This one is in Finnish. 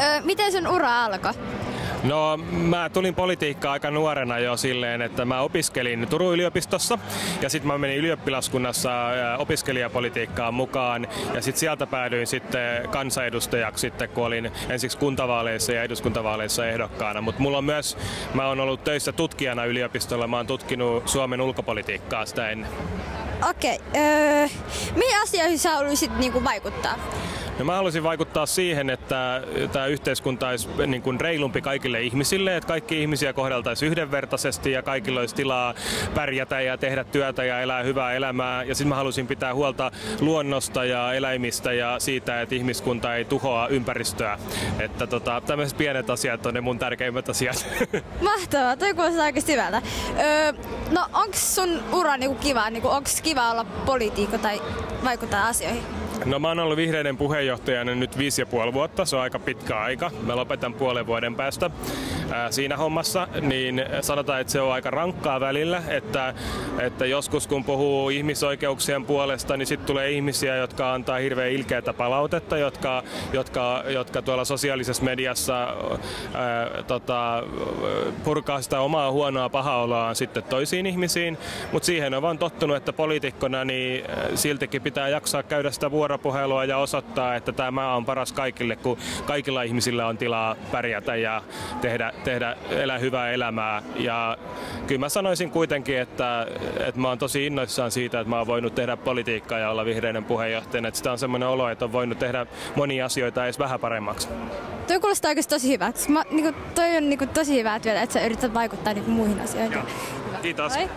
Öö, miten sun ura alkoi? No mä tulin politiikkaan aika nuorena jo silleen, että mä opiskelin Turun yliopistossa ja sitten mä menin ylioppilaskunnassa opiskelijapolitiikkaan mukaan ja sitten sieltä päädyin sitten kansanedustajaksi sitten, kun olin ensiksi kuntavaaleissa ja eduskuntavaaleissa ehdokkaana. Mutta mulla on myös, mä oon ollut töissä tutkijana yliopistolla, mä oon tutkinut Suomen ulkopolitiikkaa sitä ennen. Okei, okay, öö, mihin asioihin sä haluaisit niinku vaikuttaa? No mä haluaisin vaikuttaa siihen, että tämä yhteiskunta olisi niin kuin reilumpi kaikille ihmisille, että kaikki ihmisiä kohdeltaisiin yhdenvertaisesti ja kaikilla olisi tilaa pärjätä ja tehdä työtä ja elää hyvää elämää. Ja sitten mä haluaisin pitää huolta luonnosta ja eläimistä ja siitä, että ihmiskunta ei tuhoa ympäristöä. Että tota, tämmöiset pienet asiat on ne mun tärkeimmät asiat. Mahtavaa, toi kuulostaa oikeasti hyvältä. Öö, no onks sun ura niinku kiva? Niinku, onks kiva olla poliitikko tai vaikuttaa asioihin? No mä oon ollut vihreiden puheenjohtajana nyt viisi ja puoli vuotta, se on aika pitkä aika. Mä lopetan puolen vuoden päästä ää, siinä hommassa, niin sanotaan, että se on aika rankkaa välillä, että, että joskus kun puhuu ihmisoikeuksien puolesta, niin sitten tulee ihmisiä, jotka antaa hirveän ilkeätä palautetta, jotka, jotka, jotka tuolla sosiaalisessa mediassa ää, tota, purkaa sitä omaa huonoa pahaoloaan sitten toisiin ihmisiin, mutta siihen on vaan tottunut, että poliitikkona niin siltikin pitää jaksaa käydä sitä vuoropuhelua ja osoittaa, että tämä maa on paras kaikille, kun kaikilla ihmisillä on tilaa pärjätä ja tehdä, tehdä elää hyvää elämää. Ja kyllä mä sanoisin kuitenkin, että, että mä oon tosi innoissaan siitä, että mä oon voinut tehdä politiikkaa ja olla vihreinen puheenjohtajana. Että sitä on semmoinen olo, että on voinut tehdä monia asioita edes vähän paremmaksi. Toi kuulostaa oikeasti tosi hyvältä. Mä, niin kuin, toi on niin kuin, tosi hyvä, että sä yrität vaikuttaa niin kuin, muihin asioihin. Joo. Kiitos. Moi.